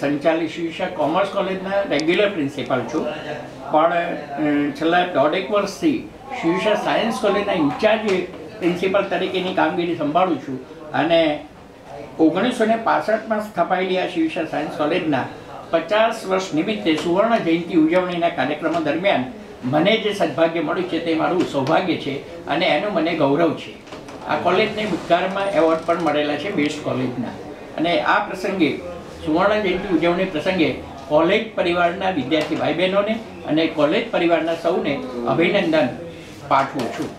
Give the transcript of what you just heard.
સંચાલિત શિક્ષા કોમર્સ કોલેજના રેગ્યુલર પ્રિન્સિપાલ છું. પણ છેલ્લા દોઢેક વર્ષથી શિક્ષા સાયન્સ કોલેજના ઇન્ચાર્જ પ્રિન્સિપાલ તરીકેની કામગીરી સંભાળું છું અને ઓગણીસો ને પાસઠમાં સ્થપાયેલી આ શિક્ષા સાયન્સ કોલેજના પચાસ વર્ષ નિમિત્તે સુવર્ણ જયંતિ ઉજવણીના કાર્યક્રમો દરમિયાન મને જે સદભાગ્ય મળ્યું છે તે મારું સૌભાગ્ય છે અને એનું મને ગૌરવ છે. આ કોલેજને ભૂતકાળમાં એવોર્ડ પણ મળેલા છે બેસ્ટ કોલેજના અને આ પ્રસંગે સુવર્ણ જયંતિ ઉજવણી પ્રસંગે કોલેજ પરિવારના વિદ્યાર્થી ભાઈ બહેનોને અને કોલેજ પરિવારના સૌને અભિનંદન પાઠવું છું.